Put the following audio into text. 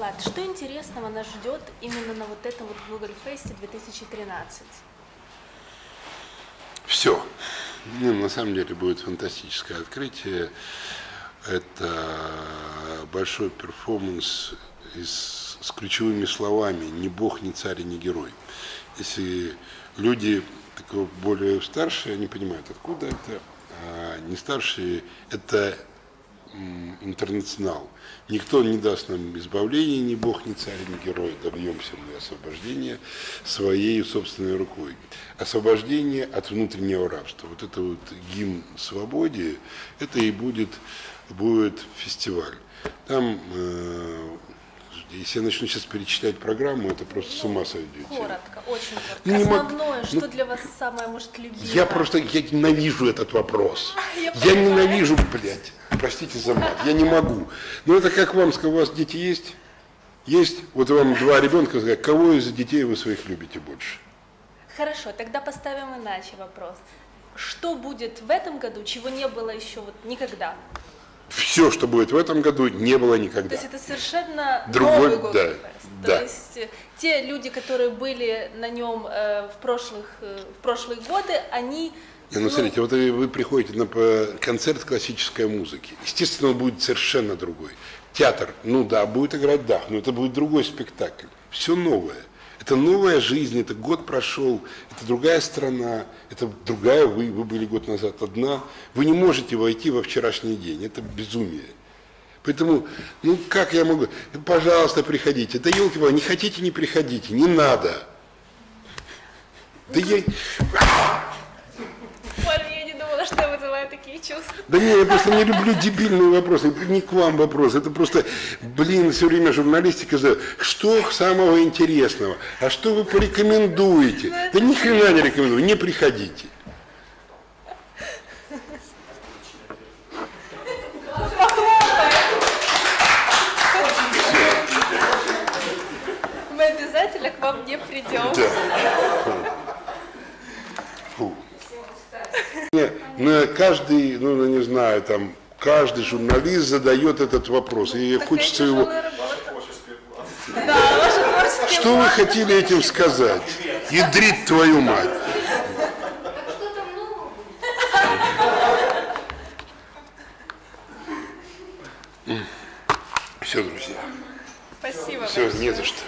Влад, что интересного нас ждет именно на вот этом вот Google Fest 2013? Все. Ну, на самом деле будет фантастическое открытие. Это большой перформанс из, с ключевыми словами «ни бог, ни царь, ни герой». Если люди такого более старшие, они понимают, откуда это, а не старшие, это интернационал. Никто не даст нам избавления, ни Бог, ни царь, ни герой. Добьемся мы освобождения своей собственной рукой. Освобождение от внутреннего рабства. Вот это вот гимн свободе, это и будет, будет фестиваль. Там э, если я начну сейчас перечислять программу, это просто с ума сойдете. Коротко, очень коротко. Не Основное, мог... что ну, для вас самое, может, любимое? Я просто, я ненавижу этот вопрос. Я, я ненавижу, блядь, простите за мат, я не могу. Но это как вам, у вас дети есть? Есть? Вот вам два ребенка, сказать, кого из детей вы своих любите больше? Хорошо, тогда поставим иначе вопрос. Что будет в этом году, чего не было еще вот никогда? Все, что будет в этом году, не было никогда. То есть это совершенно другой год. Да, да. То есть э, те люди, которые были на нем э, в, прошлых, э, в прошлые годы, они не, ну, ну смотрите, вот вы приходите на концерт классической музыки. Естественно, он будет совершенно другой. Театр, ну да, будет играть Дах, но это будет другой спектакль. Все новое. Это новая жизнь, это год прошел, это другая страна, это другая вы, вы были год назад одна. Вы не можете войти во вчерашний день, это безумие. Поэтому, ну как я могу, пожалуйста, приходите. Да елки не хотите, не приходите, не надо. Да я что вызывает такие чувства. Да не, я просто не люблю дебильные вопросы. Это не к вам вопрос. Это просто, блин, все время журналистика задает. Что самого интересного? А что вы порекомендуете? Да ни хрена не рекомендую, не приходите. Мы обязательно к вам не придем. Да. На каждый, ну, ну, не знаю, там, каждый журналист задает этот вопрос, и так хочется его... Да, Что вы хотели этим сказать? Ядрить твою мать. Все, друзья. Спасибо. Все, не за что.